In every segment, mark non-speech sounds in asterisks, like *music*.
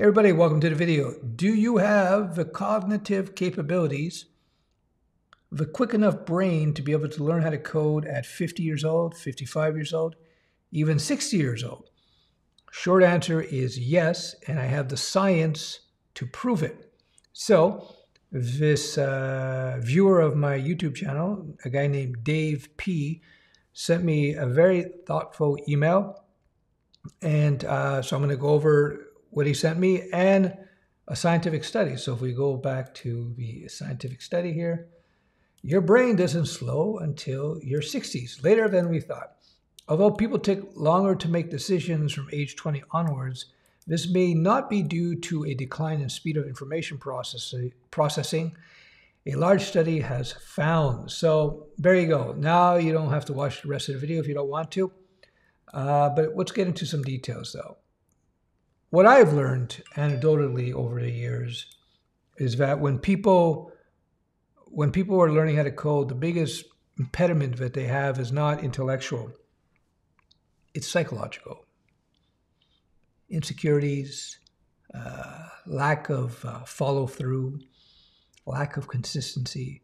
Everybody, welcome to the video. Do you have the cognitive capabilities, the quick enough brain to be able to learn how to code at 50 years old, 55 years old, even 60 years old? Short answer is yes, and I have the science to prove it. So, this uh, viewer of my YouTube channel, a guy named Dave P, sent me a very thoughtful email. And uh, so I'm going to go over what he sent me and a scientific study. So if we go back to the scientific study here, your brain doesn't slow until your 60s, later than we thought. Although people take longer to make decisions from age 20 onwards, this may not be due to a decline in speed of information processing. A large study has found. So there you go. Now you don't have to watch the rest of the video if you don't want to. Uh, but let's get into some details though. What I've learned anecdotally over the years is that when people when people are learning how to code, the biggest impediment that they have is not intellectual. It's psychological. Insecurities, uh, lack of uh, follow through, lack of consistency.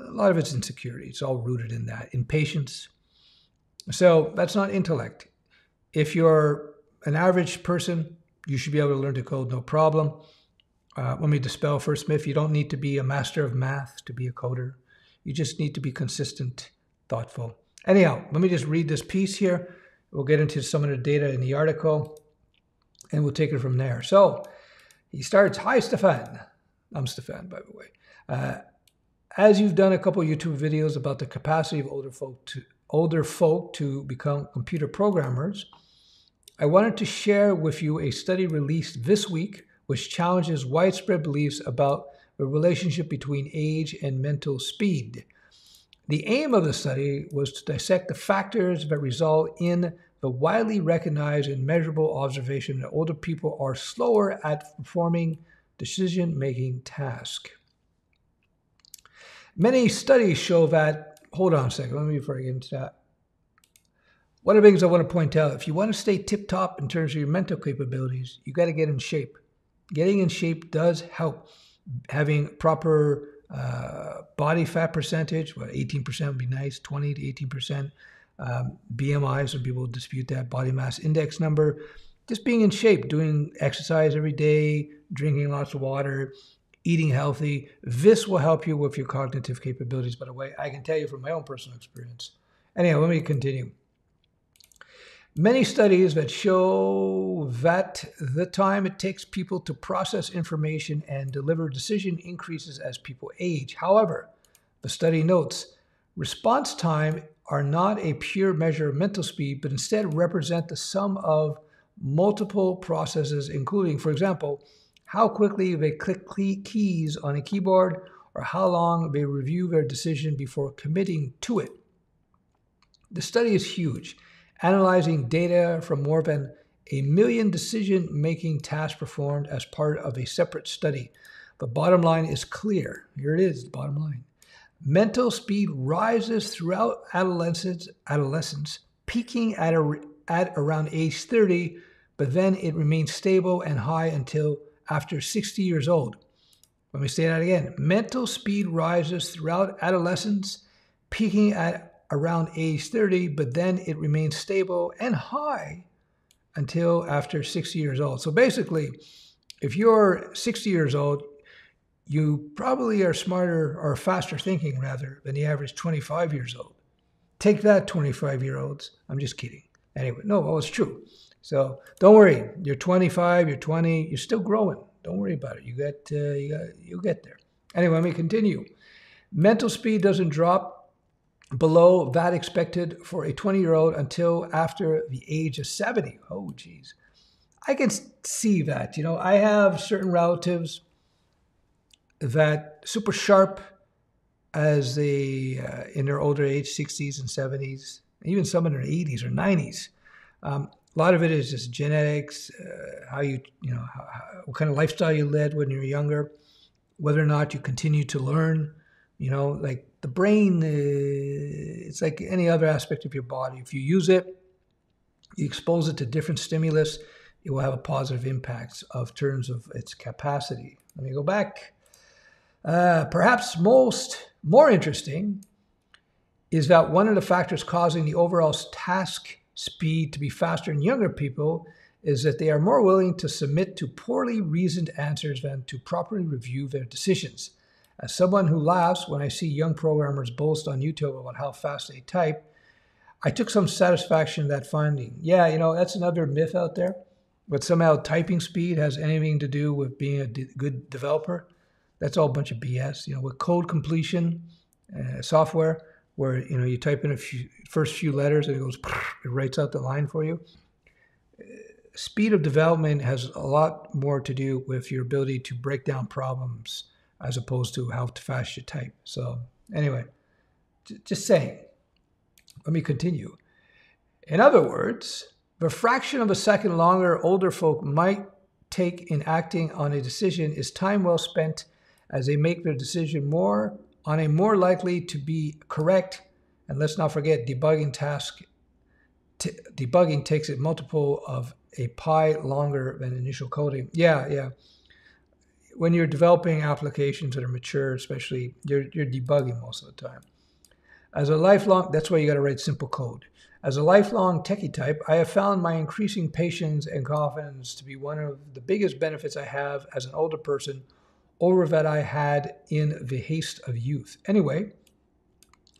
A lot of it's insecurity. It's all rooted in that. Impatience. So that's not intellect. If you're an average person, you should be able to learn to code no problem. Uh, let me dispel first myth. You don't need to be a master of math to be a coder. You just need to be consistent, thoughtful. Anyhow, let me just read this piece here. We'll get into some of the data in the article and we'll take it from there. So he starts Hi, Stefan. I'm Stefan, by the way. Uh, as you've done a couple YouTube videos about the capacity of older folk to older folk to become computer programmers, I wanted to share with you a study released this week which challenges widespread beliefs about the relationship between age and mental speed. The aim of the study was to dissect the factors that result in the widely recognized and measurable observation that older people are slower at performing decision making tasks. Many studies show that, hold on a second, let me before I get into that. One of the things I want to point out if you want to stay tip top in terms of your mental capabilities, you got to get in shape. Getting in shape does help. Having proper uh, body fat percentage, well, 18% would be nice, 20 to 18%. Um, BMI, some people dispute that, body mass index number. Just being in shape, doing exercise every day, drinking lots of water, eating healthy. This will help you with your cognitive capabilities, by the way. I can tell you from my own personal experience. Anyhow, let me continue. Many studies that show that the time it takes people to process information and deliver decision increases as people age. However, the study notes response time are not a pure measure of mental speed, but instead represent the sum of multiple processes, including, for example, how quickly they click keys on a keyboard or how long they review their decision before committing to it. The study is huge analyzing data from more than a million decision making tasks performed as part of a separate study. The bottom line is clear. Here it is, the bottom line. Mental speed rises throughout adolescence, adolescence peaking at, a, at around age 30, but then it remains stable and high until after 60 years old. Let me say that again. Mental speed rises throughout adolescence, peaking at around age 30, but then it remains stable and high until after 60 years old. So basically, if you're 60 years old, you probably are smarter or faster thinking rather than the average 25 years old. Take that, 25 year olds. I'm just kidding. Anyway, no, well, it's true. So don't worry. You're 25, you're 20, you're still growing. Don't worry about it. You get, uh, you got, you'll get there. Anyway, let me continue. Mental speed doesn't drop below that expected for a 20 year old until after the age of 70. Oh, geez. I can see that. You know, I have certain relatives that super sharp as they uh, in their older age, 60s and 70s, even some in their 80s or 90s. Um, a lot of it is just genetics, uh, how you, you know, how, what kind of lifestyle you led when you were younger, whether or not you continue to learn. You know, like the brain, it's like any other aspect of your body. If you use it, you expose it to different stimulus, it will have a positive impact of terms of its capacity. Let me go back. Uh, perhaps most more interesting is that one of the factors causing the overall task speed to be faster in younger people is that they are more willing to submit to poorly reasoned answers than to properly review their decisions. As someone who laughs when I see young programmers boast on YouTube about how fast they type, I took some satisfaction in that finding. Yeah, you know, that's another myth out there, but somehow typing speed has anything to do with being a good developer. That's all a bunch of BS. You know, with code completion uh, software, where you know you type in a few, first few letters and it goes, *laughs* it writes out the line for you. Speed of development has a lot more to do with your ability to break down problems as opposed to how fast you type. So anyway, just saying. Let me continue. In other words, the fraction of a second longer older folk might take in acting on a decision is time well spent as they make their decision more on a more likely to be correct. And let's not forget, debugging task t- debugging takes a multiple of a pi longer than initial coding. Yeah, yeah. When you're developing applications that are mature, especially, you're, you're debugging most of the time. As a lifelong, that's why you got to write simple code. As a lifelong techie type, I have found my increasing patience and confidence to be one of the biggest benefits I have as an older person over that I had in the haste of youth. Anyway,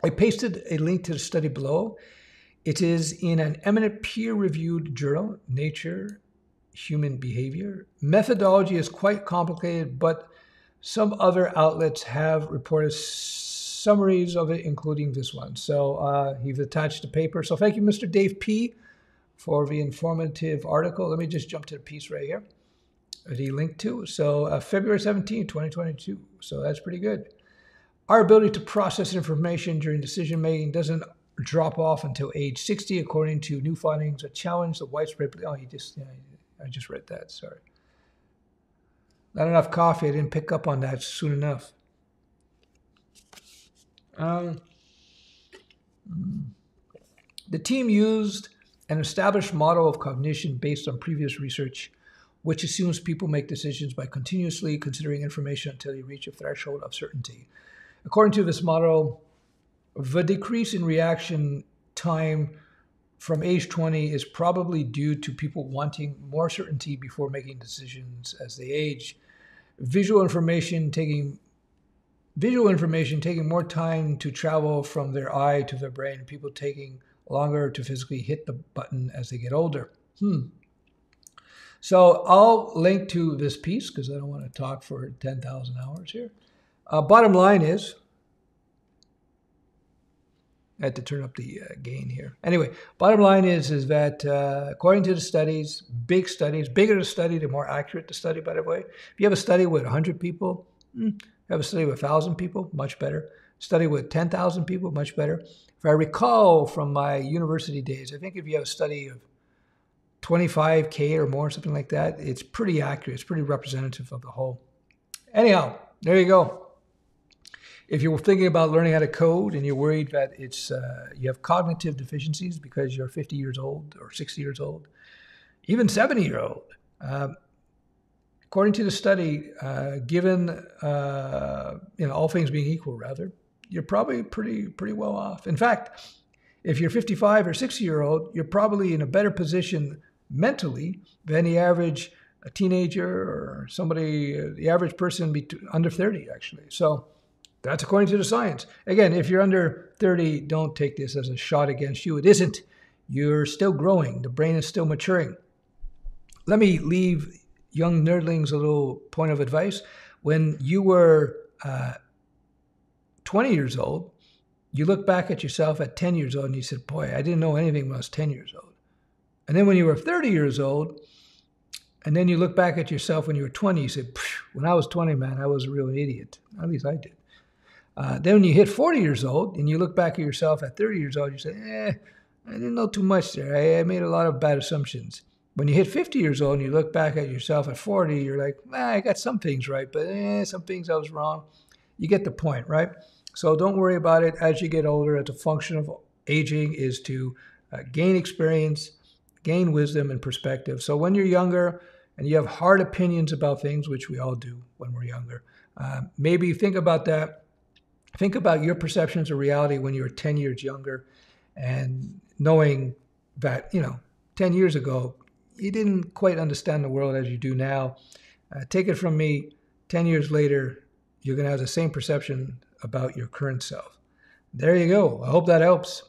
I pasted a link to the study below. It is in an eminent peer reviewed journal, Nature Human Behavior. Methodology is quite complicated, but some other outlets have reported summaries of it, including this one. So uh, he's attached the paper. So thank you, Mr. Dave P., for the informative article. Let me just jump to the piece right here that he linked to. So uh, February 17, 2022. So that's pretty good. Our ability to process information during decision making doesn't drop off until age 60, according to new findings that challenge the widespread. Oh, you just, yeah, I just read that. Sorry. Not enough coffee. I didn't pick up on that soon enough. Um, the team used an established model of cognition based on previous research which assumes people make decisions by continuously considering information until they reach a threshold of certainty. According to this model, the decrease in reaction time from age 20 is probably due to people wanting more certainty before making decisions as they age. Visual information taking visual information taking more time to travel from their eye to their brain, people taking longer to physically hit the button as they get older. Hmm. So I'll link to this piece because I don't want to talk for 10,000 hours here. Uh, bottom line is, I had to turn up the uh, gain here. Anyway, bottom line is is that uh, according to the studies, big studies, bigger the study, the more accurate the study. By the way, if you have a study with 100 people, hmm, have a study with 1,000 people, much better. Study with 10,000 people, much better. If I recall from my university days, I think if you have a study of 25K or more, something like that. It's pretty accurate. It's pretty representative of the whole. Anyhow, there you go. If you're thinking about learning how to code and you're worried that it's uh, you have cognitive deficiencies because you're 50 years old or 60 years old, even 70 year old, um, according to the study, uh, given uh, you know all things being equal, rather, you're probably pretty pretty well off. In fact, if you're 55 or 60 year old, you're probably in a better position mentally than the average teenager or somebody, uh, the average person under 30, actually. So that's according to the science. Again, if you're under 30, don't take this as a shot against you. It isn't. You're still growing, the brain is still maturing. Let me leave young nerdlings a little point of advice. When you were uh, 20 years old, you look back at yourself at 10 years old and you said, Boy, I didn't know anything when I was 10 years old. And then when you were 30 years old, and then you look back at yourself when you were 20, you said, when I was 20, man, I was a real idiot. At least I did. Uh, then when you hit 40 years old and you look back at yourself at 30 years old, you say, eh, I didn't know too much there. I, I made a lot of bad assumptions. When you hit 50 years old and you look back at yourself at 40, you're like, ah, I got some things right, but eh, some things I was wrong. You get the point, right? So don't worry about it as you get older. It's a function of aging is to uh, gain experience, gain wisdom and perspective. So when you're younger and you have hard opinions about things, which we all do when we're younger, uh, maybe think about that. Think about your perceptions of reality when you were 10 years younger and knowing that, you know, 10 years ago, you didn't quite understand the world as you do now. Uh, take it from me, 10 years later, you're going to have the same perception about your current self. There you go. I hope that helps.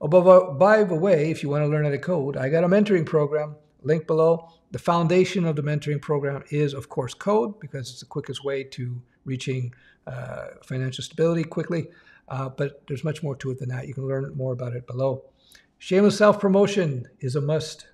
Oh, by the way, if you want to learn how to code, I got a mentoring program, link below. The foundation of the mentoring program is, of course, code because it's the quickest way to reaching uh, financial stability quickly. Uh, but there's much more to it than that. You can learn more about it below. Shameless self promotion is a must.